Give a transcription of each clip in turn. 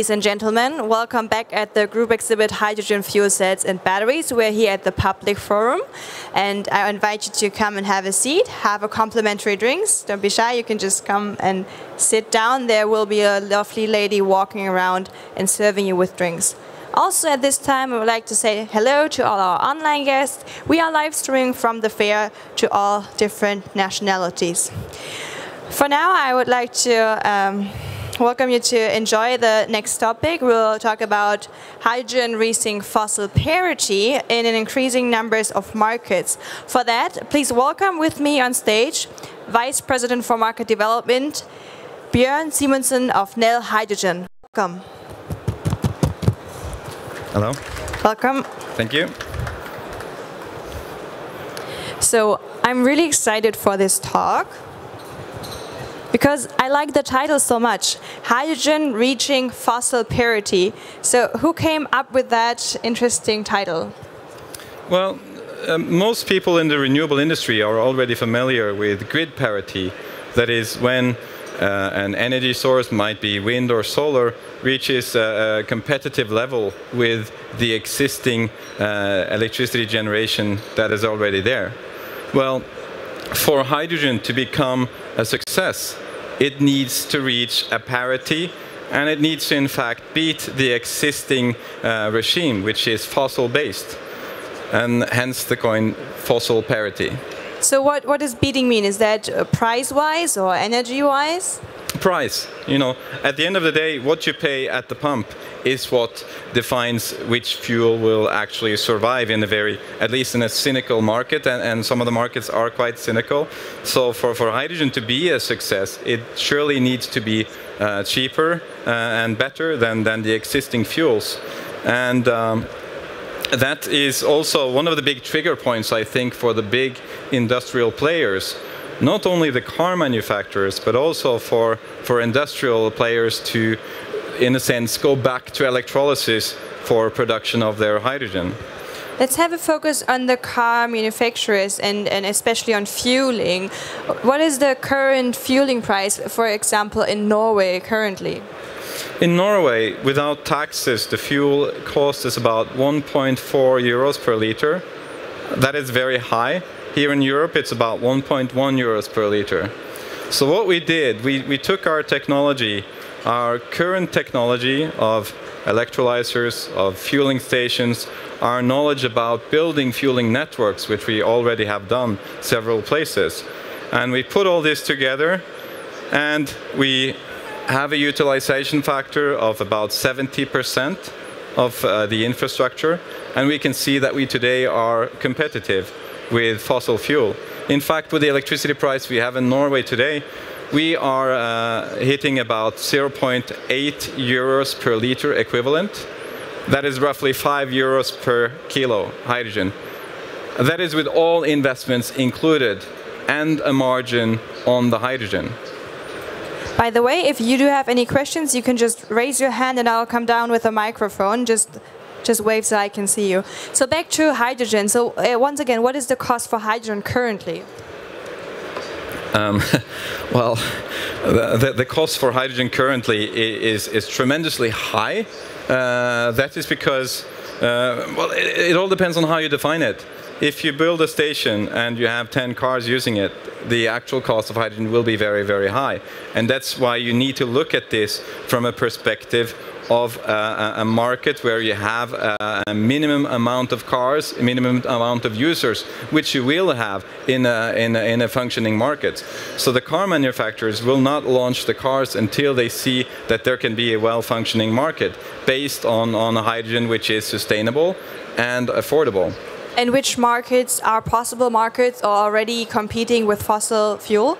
ladies and gentlemen. Welcome back at the group exhibit Hydrogen Fuel Cells and Batteries. We're here at the public forum, and I invite you to come and have a seat, have a complimentary drinks. Don't be shy, you can just come and sit down. There will be a lovely lady walking around and serving you with drinks. Also, at this time, I would like to say hello to all our online guests. We are live streaming from the fair to all different nationalities. For now, I would like to um, welcome you to enjoy the next topic. We'll talk about hydrogen reaching fossil parity in an increasing numbers of markets. For that, please welcome with me on stage Vice President for Market Development, Bjørn Simonsen of Nel Hydrogen. Welcome. Hello. Welcome. Thank you. So I'm really excited for this talk because I like the title so much. Hydrogen reaching fossil parity. So who came up with that interesting title? Well, uh, most people in the renewable industry are already familiar with grid parity. That is when uh, an energy source, might be wind or solar, reaches a, a competitive level with the existing uh, electricity generation that is already there. Well, for hydrogen to become a success, it needs to reach a parity and it needs to in fact beat the existing uh, regime, which is fossil based, and hence the coin fossil parity. So what, what does beating mean? Is that uh, price-wise or energy-wise? Price. You know, at the end of the day, what you pay at the pump is what defines which fuel will actually survive in a very, at least in a cynical market, and, and some of the markets are quite cynical. So for, for hydrogen to be a success, it surely needs to be uh, cheaper uh, and better than, than the existing fuels. And um, that is also one of the big trigger points, I think, for the big industrial players. Not only the car manufacturers, but also for, for industrial players to, in a sense, go back to electrolysis for production of their hydrogen. Let's have a focus on the car manufacturers and, and especially on fueling. What is the current fueling price, for example, in Norway currently? In Norway, without taxes, the fuel cost is about 1.4 euros per liter. That is very high. Here in Europe, it's about 1.1 euros per liter. So what we did, we, we took our technology, our current technology of electrolyzers, of fueling stations, our knowledge about building fueling networks, which we already have done several places. And we put all this together and we have a utilization factor of about 70% of uh, the infrastructure, and we can see that we today are competitive with fossil fuel. In fact, with the electricity price we have in Norway today, we are uh, hitting about 0.8 euros per liter equivalent. That is roughly 5 euros per kilo hydrogen. That is with all investments included and a margin on the hydrogen. By the way, if you do have any questions, you can just raise your hand and I'll come down with a microphone. Just just wave so I can see you. So back to hydrogen. So uh, once again, what is the cost for hydrogen currently? Um, well, the, the, cost for hydrogen currently is, is tremendously high. Uh, that is because, uh, well, it, it all depends on how you define it if you build a station and you have 10 cars using it, the actual cost of hydrogen will be very, very high. And that's why you need to look at this from a perspective of uh, a market where you have a, a, minimum amount of cars, a minimum amount of users, which you will have in a, in a, in a functioning market. So the car manufacturers will not launch the cars until they see that there can be a well-functioning market based on, on hydrogen which is sustainable and affordable. And which markets are possible markets or already competing with fossil fuel?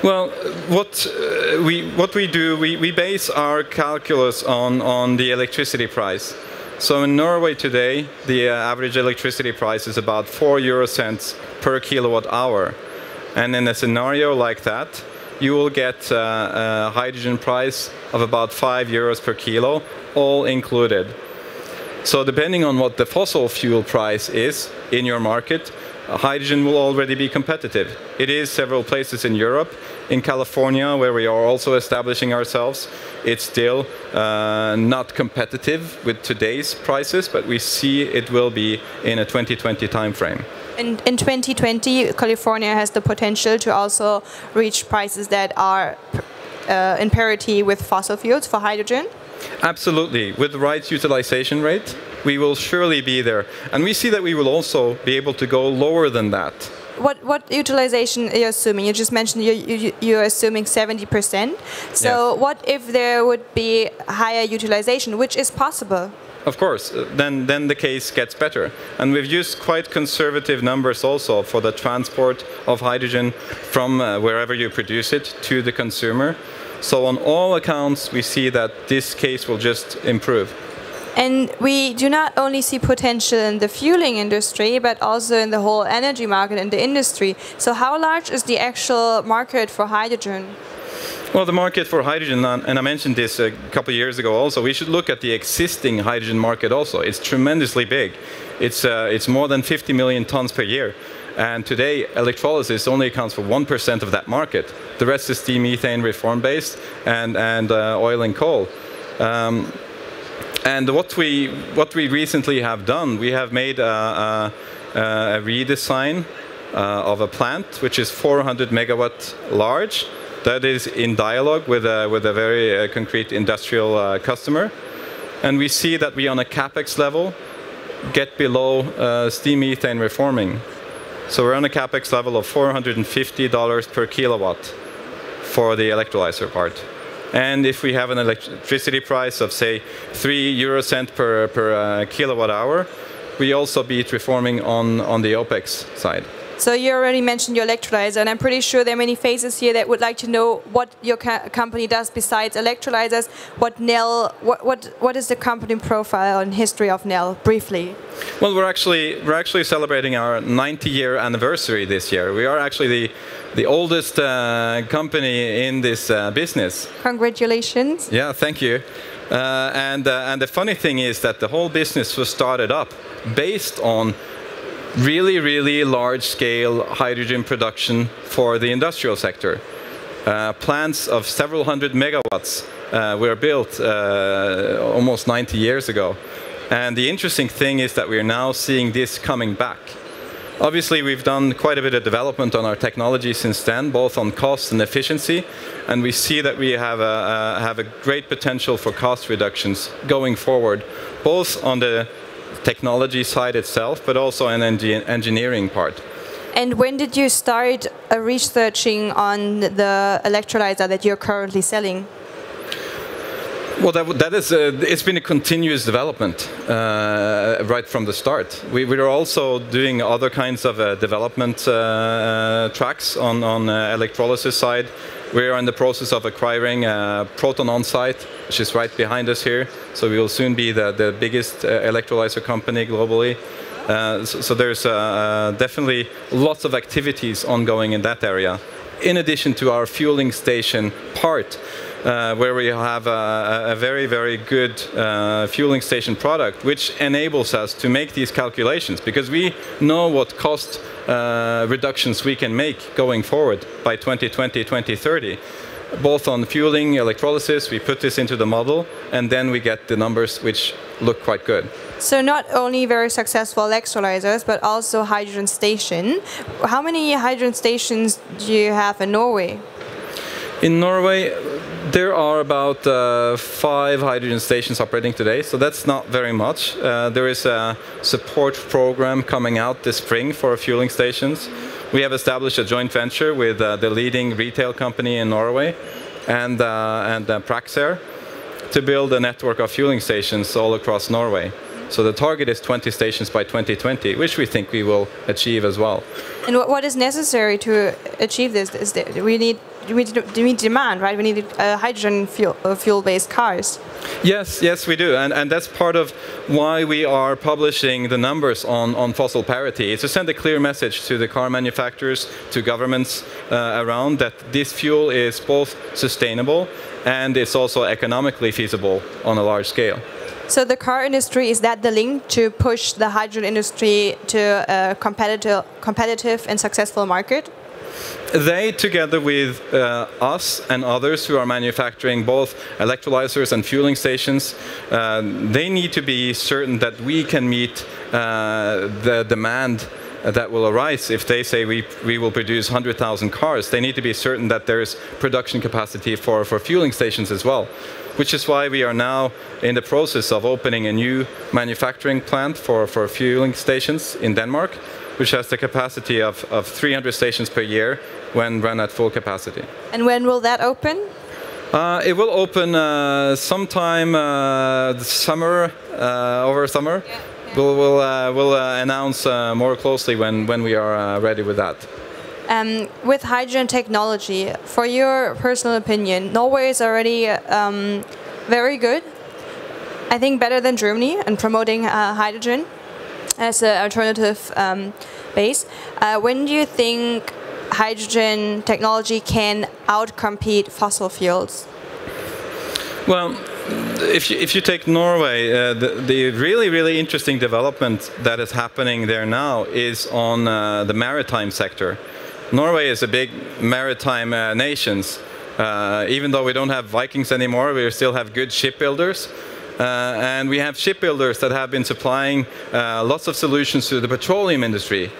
Well, what uh, we what we do, we, we base our calculus on on the electricity price. So in Norway today, the uh, average electricity price is about four euro cents per kilowatt hour, and in a scenario like that, you will get uh, a hydrogen price of about five euros per kilo, all included. So depending on what the fossil fuel price is in your market, hydrogen will already be competitive. It is several places in Europe, in California, where we are also establishing ourselves. It's still uh, not competitive with today's prices, but we see it will be in a 2020 timeframe. In, in 2020, California has the potential to also reach prices that are uh, in parity with fossil fuels for hydrogen? Absolutely. With the right utilization rate, we will surely be there. And we see that we will also be able to go lower than that. What, what utilization are you assuming? You just mentioned you, you, you're assuming 70%. So Yes. what if there would be higher utilization, which is possible? Of course, uh, then, then the case gets better. And we've used quite conservative numbers also for the transport of hydrogen from uh, wherever you produce it to the consumer. So on all accounts, we see that this case will just improve. And we do not only see potential in the fueling industry, but also in the whole energy market and the industry. So how large is the actual market for hydrogen? Well, the market for hydrogen, and I mentioned this a couple of years ago also, we should look at the existing hydrogen market also. It's tremendously big. It's, uh, it's more than 50 million tons per year. And today, electrolysis only accounts for 1% of that market. The rest is steam methane reform based and, and uh, oil and coal. Um, and what we, what we recently have done, we have made a, a, a redesign uh, of a plant which is 400 megawatt large. That is in dialogue with a, with a very uh, concrete industrial uh, customer. And we see that we, on a capex level, get below steam methane reforming. So we're on a capex level of $450 per kilowatt for the electrolyzer part. And if we have an electricity price of, say, 3 euro cent per, per uh, kilowatt hour, we also beat reforming on, on the OPEX side. So you already mentioned your electrolyzer, and I'm pretty sure there are many faces here that would like to know what your co company does besides electrolyzers. What Nel, what, what, what is the company profile and history of Nel, briefly? Well, we're actually we're actually celebrating our 90 year anniversary this year. We are actually the the oldest uh, company in this uh, business. Congratulations. Yeah, thank you. Uh, and uh, and the funny thing is that the whole business was started up based on really really large scale hydrogen production for the industrial sector. Uh, plants of several hundred megawatts uh, were built uh, almost 90 years ago. And the interesting thing is that we are now seeing this coming back. Obviously, we've done quite a bit of development on our technology since then, both on cost and efficiency, and we see that we have a, uh, have a great potential for cost reductions going forward, both on the technology side itself, but also an engi engineering part. And when did you start uh, researching on the electrolyzer that you're currently selling? Well, that, that is, uh, it's been a continuous development uh, right from the start. We, we are also doing other kinds of uh, development uh, tracks on, on uh, electrolysis side. We are in the process of acquiring uh, Proton On-Site, which is right behind us here. So we will soon be the, the biggest electrolyzer company globally. Uh, so, so, there's uh, uh, definitely lots of activities ongoing in that area, in addition to our fueling station part, uh, where we have a, a very, very good uh, fueling station product, which enables us to make these calculations because we know what cost uh, reductions we can make going forward by 2020, 2030 both on fueling, electrolysis, we put this into the model, and then we get the numbers which look quite good. So not only very successful electrolyzers, but also hydrogen station. How many hydrogen stations do you have in Norway? In Norway, there are about uh, five hydrogen stations operating today, so that's not very much. Uh, there is a support program coming out this spring for fueling stations. We have established a joint venture with uh, the leading retail company in Norway and, uh, and uh, Praxair to build a network of fueling stations all across Norway. So the target is 20 stations by 2020, which we think we will achieve as well. And what, is necessary to achieve this? Is there, we need we we demand, right? We need uh, hydrogen fuel, uh, fuel-based cars. Yes, yes, we do, and and that's part of why we are publishing the numbers on, on fossil parity is to send a clear message to the car manufacturers, to governments uh, around that this fuel is both sustainable and it's also economically feasible on a large scale. So the car industry is that the link to push the hydrogen industry to a competitive, competitive and successful market? They, together with uh, us and others who are manufacturing both electrolyzers and fueling stations, uh, they need to be certain that we can meet uh, the demand that will arise if they say we, we will produce 100,000 cars. They need to be certain that there's production capacity for, for fueling stations as well, which is why we are now in the process of opening a new manufacturing plant for, for fueling stations in Denmark which has the capacity of, of 300 stations per year when run at full capacity. And when will that open? Uh, it will open uh, sometime uh, summer, uh, over summer. Yeah, yeah. We'll, we'll, uh, we'll uh, announce more closely when, when we are ready with that. Um, with hydrogen technology, for your personal opinion, Norway is already um, very good. I think better than Germany in promoting hydrogen as an alternative um, base. Uh, when do you think hydrogen technology can outcompete fossil fuels? Well, if you, if you take Norway, uh, the, the, really, really interesting development that is happening there now is on uh, the maritime sector. Norway is a big maritime uh, nation. Uh, even though we don't have Vikings anymore, we still have good shipbuilders. Uh, and we have shipbuilders that have been supplying uh, lots of solutions to the petroleum industry.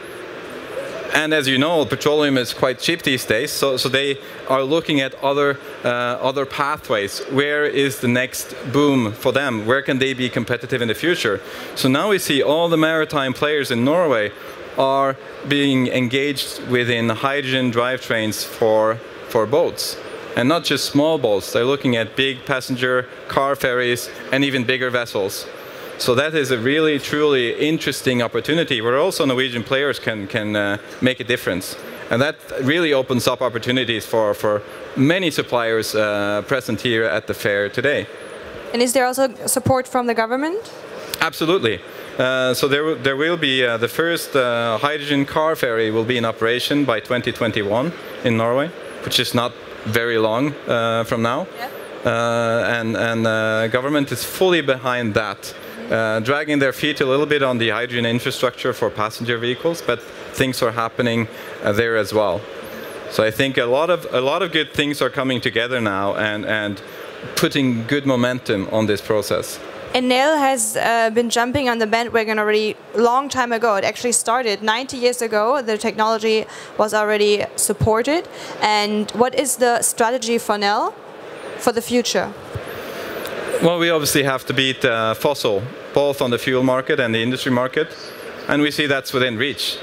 And as you know, petroleum is quite cheap these days, so, so they are looking at other, uh, other pathways. Where is the next boom for them? Where can they be competitive in the future? So now we see all the maritime players in Norway are being engaged within hydrogen drivetrains for, for boats and not just small boats. They're looking at big passenger car ferries and even bigger vessels. So that is a really, truly interesting opportunity where also Norwegian players can, can uh, make a difference. And that really opens up opportunities for, for many suppliers uh, present here at the fair today. And is there also support from the government? Absolutely. Uh, so there, there will be uh, the first uh, hydrogen car ferry will be in operation by 2021 in Norway, which is not very long uh, from now. Yeah. Uh, and and uh, government is fully behind that. Uh, dragging their feet a little bit on the hydrogen infrastructure for passenger vehicles, but things are happening uh, there as well. So I think a lot of a lot of good things are coming together now and and putting good momentum on this process. And has uh, been jumping on the bandwagon already long time ago. It actually started 90 years ago. The technology was already supported. And what is the strategy for Nel for the future? Well, we obviously have to beat uh, fossil, both on the fuel market and the industry market. And we see that's within reach.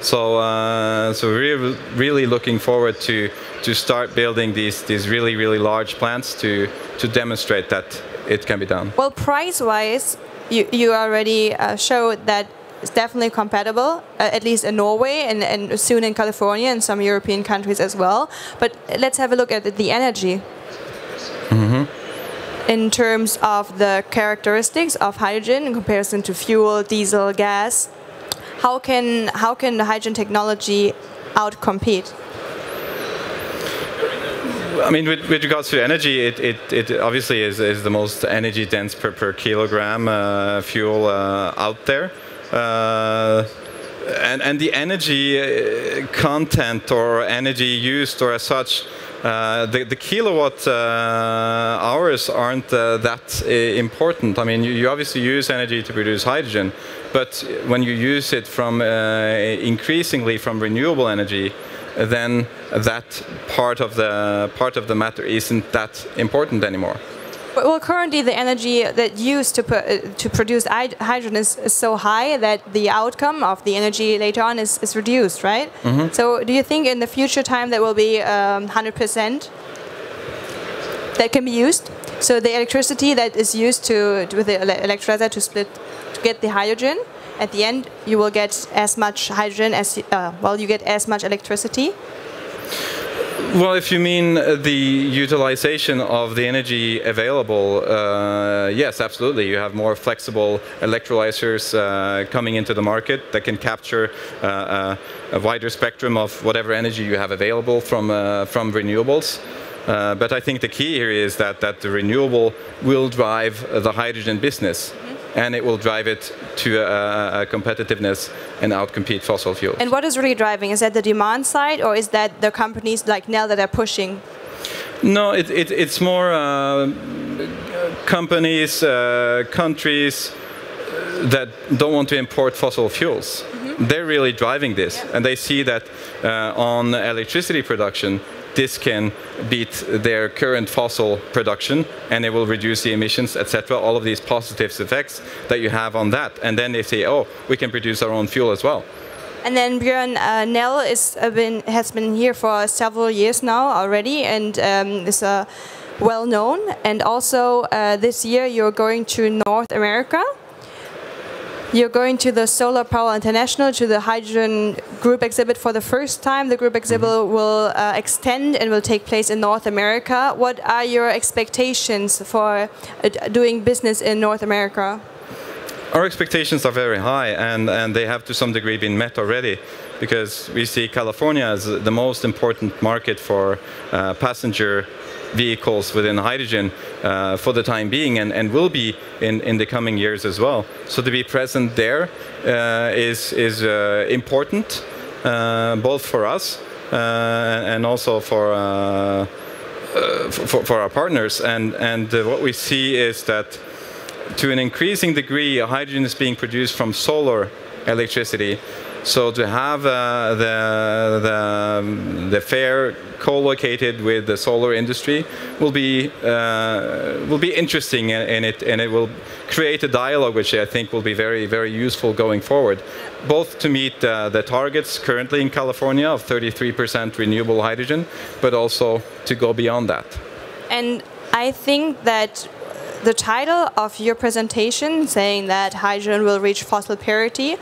So, uh, so we're really looking forward to to start building these these really really large plants to to demonstrate that it can be done. Well, price-wise, you, you already uh, showed that it's definitely compatible, uh, at least in Norway and, and soon in California and some European countries as well. But let's have a look at the energy. Mm -hmm. In terms of the characteristics of hydrogen in comparison to fuel, diesel, gas, how can, how can the hydrogen technology outcompete? I mean, with, with, regards to energy, it, it, it obviously is, is, the most energy dense per, per kilogram uh, fuel uh, out there. Uh, and, and the energy uh, content or energy used or as such, uh, the, the, kilowatt uh, hours aren't that important. I mean, you, you, obviously use energy to produce hydrogen, but when you use it from increasingly from renewable energy, then that part of the part of the matter isn't that important anymore. Well, currently the energy that used to put, uh, to produce hydrogen is, is, so high that the outcome of the energy later on is, is reduced, right? Mm -hmm. So, do you think in the future time that will be 100% um, that can be used? So the electricity that is used to with the electrolyzer to split to get the hydrogen at the end you will get as much hydrogen as uh, well you get as much electricity Well, if you mean the utilization of the energy available, uh, yes, absolutely. You have more flexible electrolyzers uh, coming into the market that can capture uh, uh a wider spectrum of whatever energy you have available from, uh, from renewables. Uh, but I think the key here is that, that the renewable will drive the hydrogen business and it will drive it to a, a competitiveness and outcompete fossil fuels. And what is really driving? Is that the demand side, or is that the companies like Nel that are pushing? No, it, it, it's more uh, companies, uh, countries that don't want to import fossil fuels. Mm -hmm. They're really driving this, yeah. and they see that uh, on electricity production, this can beat their current fossil production and it will reduce the emissions, etc. All of these positive effects that you have on that. And then they say, oh, we can produce our own fuel as well. And then Bjørn uh, Nel is uh, been, has been here for several years now already and um, is uh, well known. And also uh, this year you're going to North America you're going to the Solar Power International, to the Hydrogen Group exhibit for the first time. The group exhibit mm -hmm. will uh, extend and will take place in North America. What are your expectations for uh, doing business in North America? Our expectations are very high, and, and they have to some degree been met already because we see California as the most important market for uh, passenger vehicles within hydrogen uh, for the time being and, and will be in, in the coming years as well. So to be present there uh, is is uh, important, uh, both for us uh, and also for, for, for, our partners. And, and what we see is that to an increasing degree, hydrogen is being produced from solar electricity so to have uh, the, the, the fair co-located with the solar industry will be uh, will be interesting in, it, and it will create a dialogue which I think will be very very useful going forward, both to meet uh, the targets currently in California of 33% renewable hydrogen, but also to go beyond that. And I think that the title of your presentation saying that hydrogen will reach fossil parity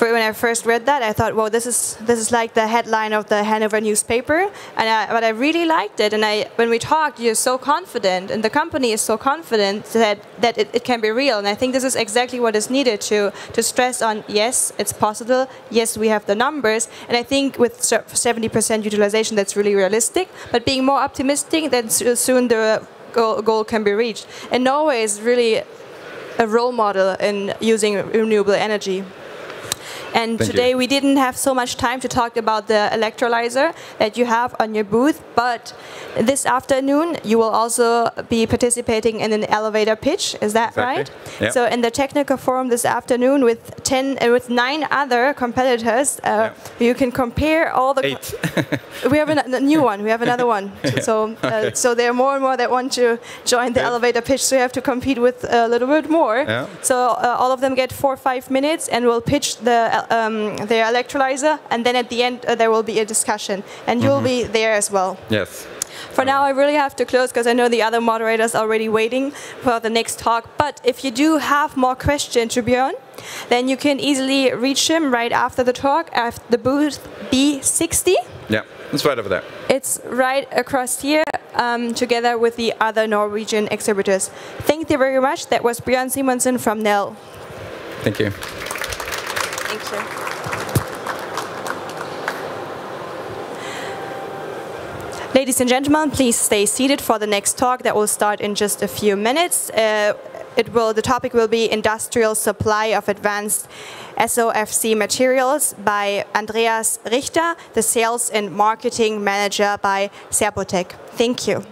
when I first read that, I thought, well, this is this is like the headline of the Hanover newspaper. And I, but I really liked it. And I, when we talked, you're so confident, and the company is so confident that that it, it can be real. And I think this is exactly what is needed to to stress on. Yes, it's possible. Yes, we have the numbers. And I think with 70% utilization, that's really realistic. But being more optimistic, then soon the goal, goal can be reached. And Norway is really a role model in using renewable energy. And Thank today you. we didn't have so much time to talk about the electrolyzer that you have on your booth, but this afternoon you will also be participating in an elevator pitch. Is that exactly. right? So in the technical forum this afternoon with ten uh, with nine other competitors, uh, you can compare all the. We have a, new one. We have another one. So uh, okay. so there are more and more that want to join the elevator pitch. So you have to compete with a little bit more. Yeah. So uh, all of them get four or five minutes and will pitch the um, their electrolyzer, and then at the end uh, there will be a discussion, and you'll mm -hmm. be there as well. Yes. For now, I really have to close because I know the other moderators are already waiting for the next talk. But if you do have more questions to Bjørn, then you can easily reach him right after the talk at the booth B60. Yeah, it's right over there. It's right across here, um, together with the other Norwegian exhibitors. Thank you very much. That was Bjørn Simonsen from Nel. Thank you. You. Ladies and gentlemen, please stay seated for the next talk that will start in just a few minutes. Uh, it will, the topic will be Industrial Supply of Advanced SOFC Materials by Andreas Richter, the Sales and Marketing Manager by CerPoTech. Thank you.